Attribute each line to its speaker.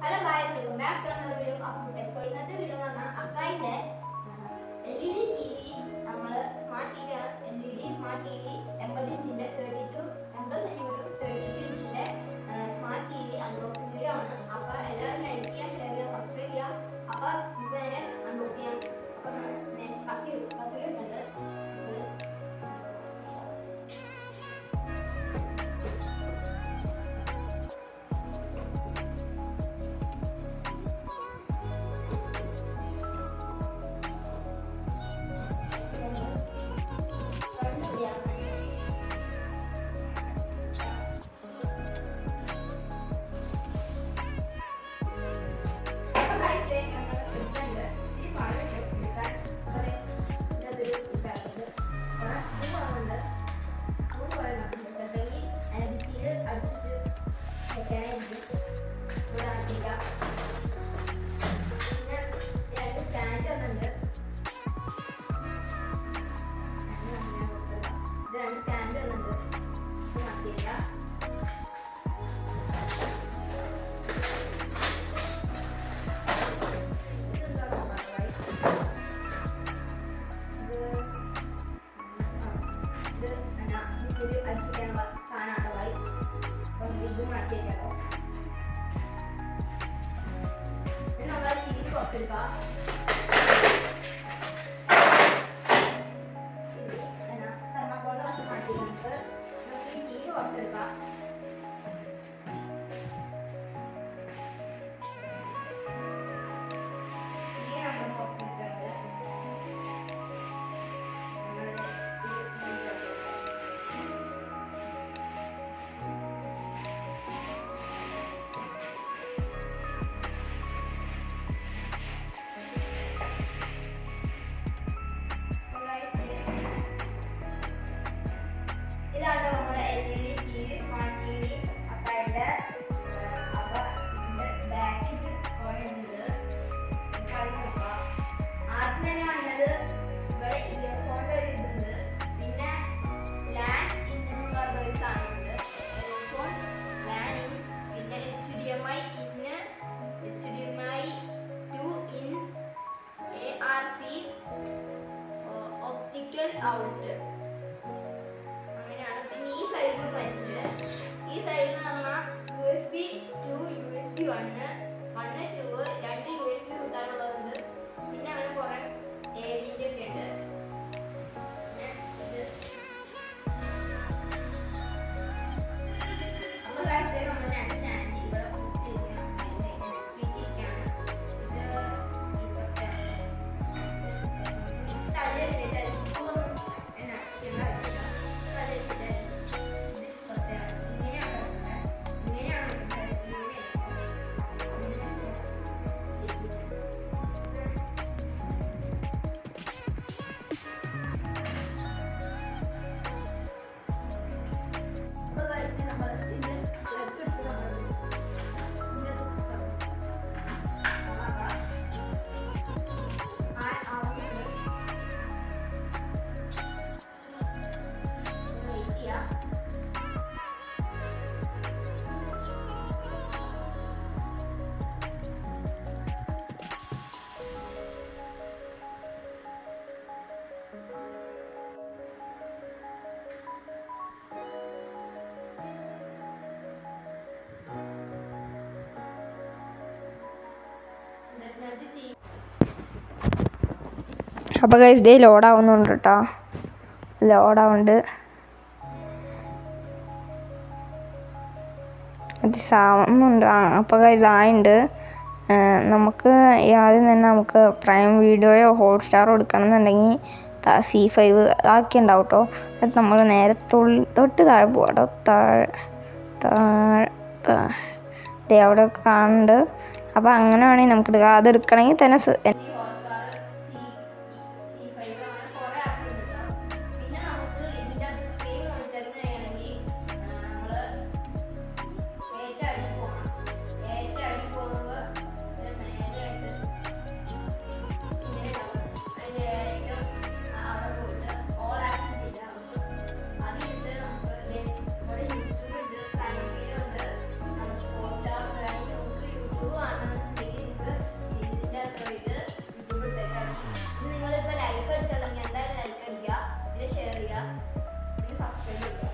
Speaker 1: Hello guys welcome back to another video update so ഇന്നത്തെ video എന്ന് പറഞ്ഞാൽ അക്കായിന്റെ L ഇത് അടിപ്പിക്കാനുള്ള സാധനമാണ് വൈസ് അപ്പം ഇത് മാറ്റി വയ്ക്കാം നമ്മൾ ഈ out. അപ്പോൾ
Speaker 2: ഗൈസ് ഡേ ലോഡാവുന്നുണ്ട് കേട്ടോ ലോഡാവുന്നുണ്ട്. അത് ആ അപ്പോൾ ഗൈസ് ആയുണ്ട്. നമുക്ക് ആദ്യം തന്നെ നമുക്ക് പ്രൈം വീഡിയോയോ ഹോട്ട്സ്റ്റാറോ എടുക്കണം എന്നുണ്ടെങ്കിൽ സി ഫൈവ് ആക്കി ഉണ്ടാവും കേട്ടോ നമ്മൾ നേരെ തൊട്ട് താഴെ പോവാം കേട്ടോ താഴെ താഴെ അവിടെ കാണുന്നുണ്ട്. അപ്പോൾ അങ്ങനെ വേണമെങ്കിൽ നമുക്ക് എടുക്കാം അതെടുക്കണമെങ്കിൽ തന്നെ ya.
Speaker 1: Ini subscribe juga.